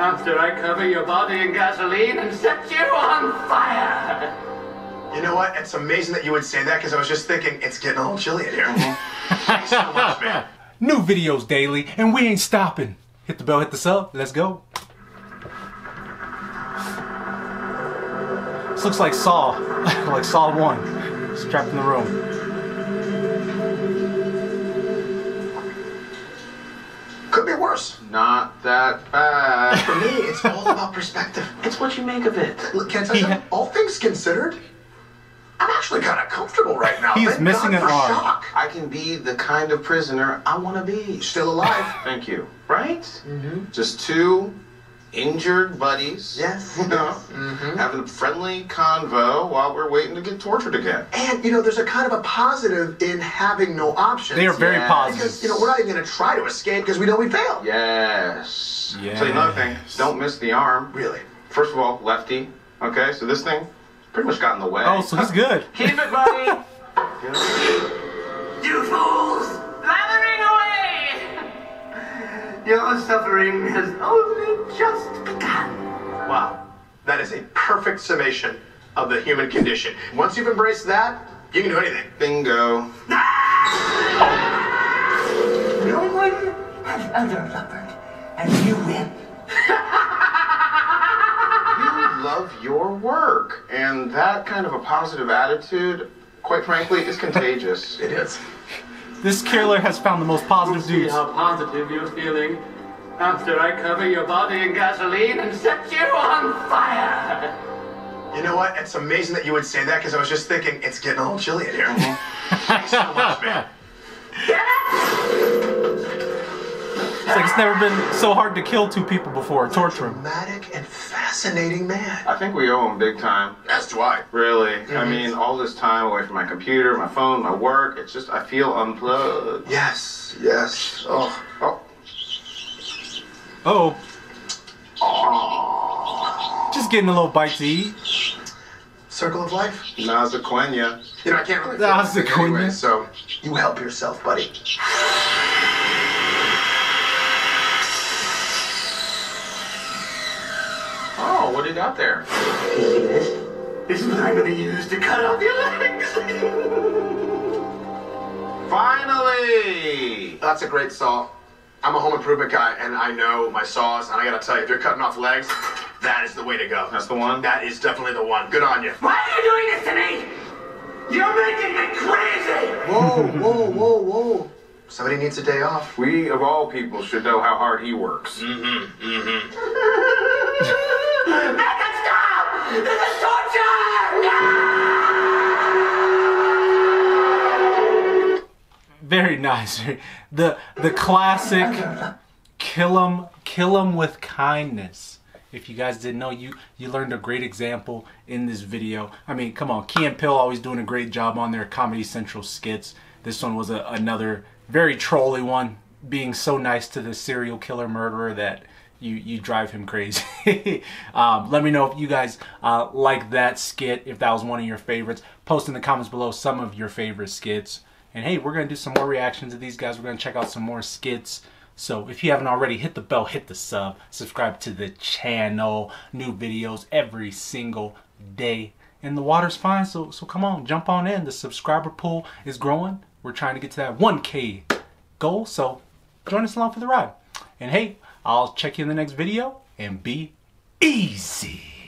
After I cover your body in gasoline and set you on fire. You know what? It's amazing that you would say that because I was just thinking it's getting a little chilly in here. Mm-hmm. Thanks so much, man. New videos daily, and we ain't stopping. Hit the bell, hit the sub. Let's go. This looks like Saw, like Saw 1. He's trapped in the room. Could be worse. Not that bad. For me, it's all about perspective. it's what you make of it. Look, can I tell you something? All things considered, I'm actually kind of comfortable right now. He's Thank missing God an arm. shock. I can be the kind of prisoner I want to be. Still alive. Thank you. Right? Mm-hmm. Just two injured buddies. Yes, You know, yes. having a friendly convo while we're waiting to get tortured again. And you know, there's a kind of a positive in having no options. They are very Yeah. positive. because you know we're not even going to try to escape because we know we failed. Yes. Yes. So another thing, don't miss the arm. Really. First of all, lefty. Okay, so this thing pretty much got in the way. Oh, so he's good. Keep it, buddy. Your suffering has only just begun. Wow. That is a perfect summation of the human condition. Once you've embraced that, you can do anything. Bingo. No one has ever suffered, and you win. You love your work, and that kind of a positive attitude, quite frankly, is contagious. It is. This killer has found the most positive See dudes. how positive you're feeling after I cover your body in gasoline and set you on fire. You know what? It's amazing that you would say that because I was just thinking it's getting a little chilly in here. Mm-hmm. Thanks so much, man. It's like it's never been so hard to kill two people before, torture them. Dramatic and fascinating man. I think we owe him big time. As do I. Really. I mean, all this time away from my computer, my phone, my work, it's just, I feel unplugged. Yes, yes. Oh, Oh, Oh. Just getting a little bite to eat. circle of life. Nazaquenya. You know, I can't really. That's feel the anything anyway, so you help yourself, buddy. Oh, what do you got there? You see this? This is what I'm gonna use to cut off your legs. Finally! That's a great saw. I'm a home improvement guy, and I know my saws. And I gotta tell you, if you're cutting off legs, that is the way to go. That's the one? That is definitely the one. Good on you. Why are you doing this to me? You're making me crazy. Whoa, whoa, whoa, whoa. Somebody needs a day off. We, of all people, should know how hard he works. Mm-hmm. Mm-hmm. Make it stop! This is torture! Very nice. The the classic kill 'em kill 'em with kindness. If you guys didn't know, you you learned a great example in this video. I mean, come on, Key and Peele always doing a great job on their Comedy Central skits. This one was a, another very trolly one, being so nice to the serial killer murderer that you you drive him crazy. um, let me know if you guys uh, like that skit, if that was one of your favorites. Post in the comments below some of your favorite skits. And hey, we're gonna do some more reactions of these guys. We're gonna check out some more skits. So if you haven't already, hit the bell, hit the sub, subscribe to the channel. New videos every single day. And the water's fine, so so come on, jump on in. The subscriber pool is growing. We're trying to get to that 1K goal. So join us along for the ride. And hey, I'll check you in the next video and be easy.